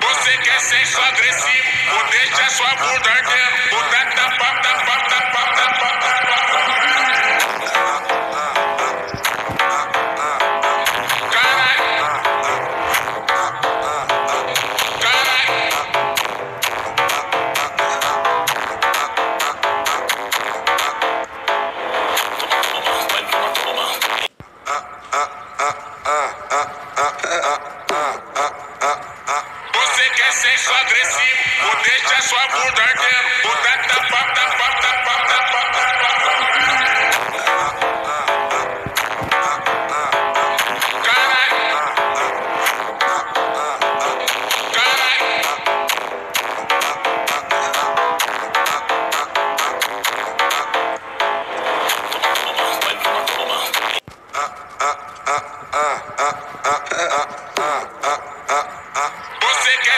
Você quer sexo agressivo, ou deixa sua bunda você quer ser só agressivo, ou deixa é sua bunda ardendo, bunda tá tapa, tapa, tá tapa, tá tapa, tapa. Caralho! Caralho! Ah, ah, ah, ah, ah, ah, ah, ah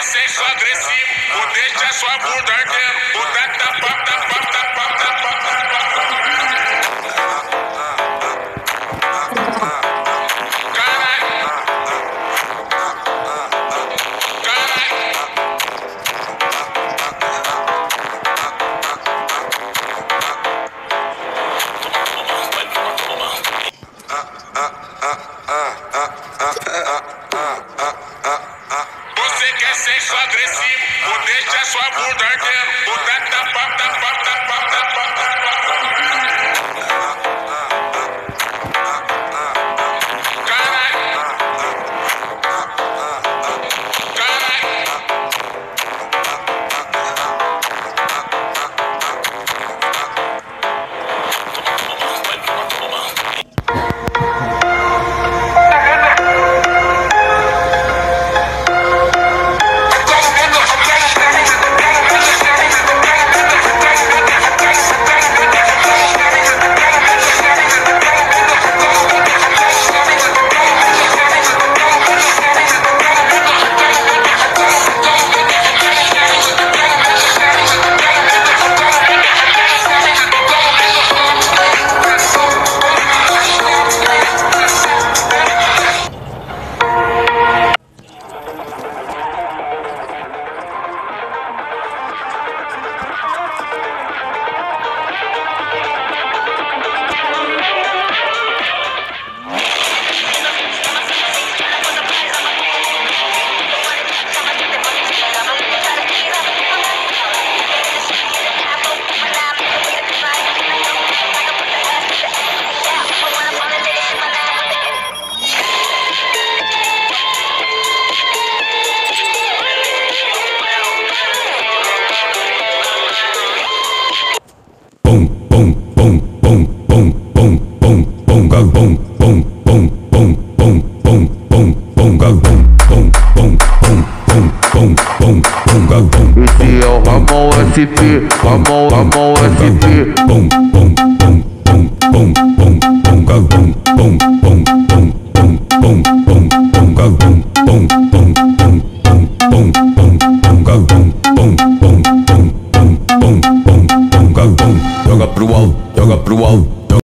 se agressivo o deixa é sua bunda ardendo, o tac da pap, da pap, da Ah, Ah, ah, ah, ah, ah, ah, ah. Bom. Esse é o Ramon SP, Ramon, Ramon SP. Bom, bom, bom, bom, bom, bom, bom, gal, bom, bom,